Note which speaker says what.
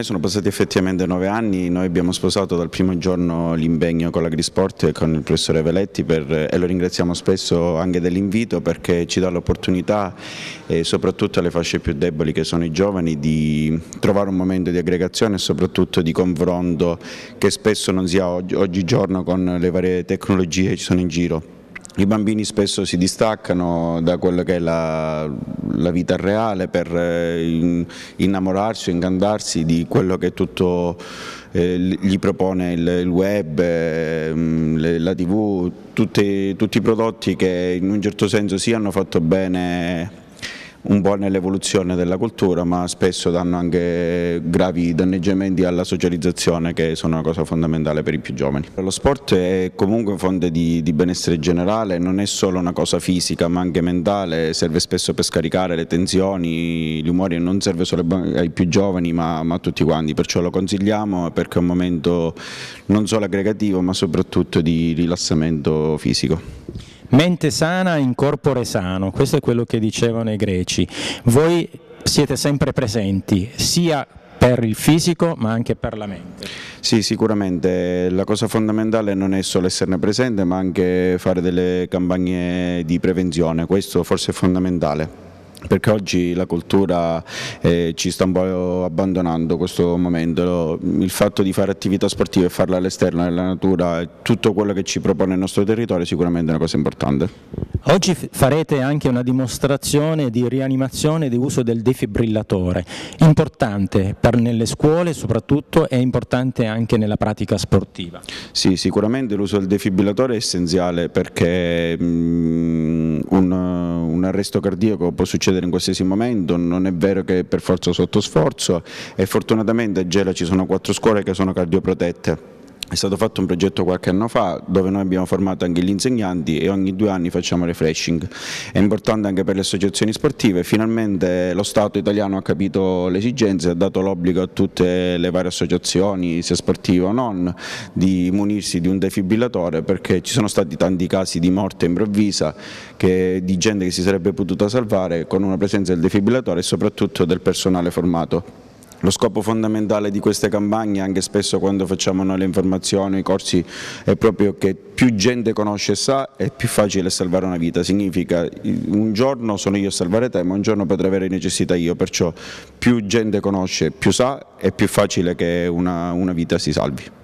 Speaker 1: Ormai sono passati effettivamente nove anni, noi abbiamo sposato dal primo giorno l'impegno con l'Agrisport e con il professore Veletti per, e lo ringraziamo spesso anche dell'invito perché ci dà l'opportunità e soprattutto alle fasce più deboli che sono i giovani di trovare un momento di aggregazione e soprattutto di confronto che spesso non si ha oggi, oggigiorno con le varie tecnologie che ci sono in giro. I bambini spesso si distaccano da quello che è la, la vita reale per eh, innamorarsi o incantarsi di quello che tutto eh, gli propone il, il web, eh, la tv, tutti, tutti i prodotti che in un certo senso sì hanno fatto bene un po' nell'evoluzione della cultura ma spesso danno anche gravi danneggiamenti alla socializzazione che sono una cosa fondamentale per i più giovani. Lo sport è comunque fonte di, di benessere generale, non è solo una cosa fisica ma anche mentale, serve spesso per scaricare le tensioni, gli umori non serve solo ai più giovani ma, ma a tutti quanti, perciò lo consigliamo perché è un momento non solo aggregativo ma soprattutto di rilassamento fisico.
Speaker 2: Mente sana in corpore sano, questo è quello che dicevano i greci. Voi siete sempre presenti, sia per il fisico ma anche per la mente.
Speaker 1: Sì, sicuramente la cosa fondamentale non è solo esserne presente ma anche fare delle campagne di prevenzione, questo forse è fondamentale perché oggi la cultura eh, ci sta un po' abbandonando questo momento, il fatto di fare attività sportive e farle all'esterno nella natura, tutto quello che ci propone il nostro territorio è sicuramente una cosa importante.
Speaker 2: Oggi farete anche una dimostrazione di rianimazione e di uso del defibrillatore, importante per nelle scuole soprattutto e importante anche nella pratica sportiva.
Speaker 1: Sì, sicuramente l'uso del defibrillatore è essenziale perché mh, mm, un, un arresto cardiaco può succedere in qualsiasi momento, non è vero che per forza sotto sforzo e fortunatamente a Gela ci sono quattro scuole che sono cardioprotette. È stato fatto un progetto qualche anno fa dove noi abbiamo formato anche gli insegnanti e ogni due anni facciamo refreshing. È importante anche per le associazioni sportive, finalmente lo Stato italiano ha capito le esigenze ha dato l'obbligo a tutte le varie associazioni, sia sportive o non, di munirsi di un defibrillatore perché ci sono stati tanti casi di morte improvvisa che, di gente che si sarebbe potuta salvare con una presenza del defibrillatore e soprattutto del personale formato. Lo scopo fondamentale di queste campagne, anche spesso quando facciamo noi le informazioni, i corsi, è proprio che più gente conosce e sa è più facile salvare una vita, significa un giorno sono io a salvare te ma un giorno potrei avere necessità io, perciò più gente conosce, più sa è più facile che una, una vita si salvi.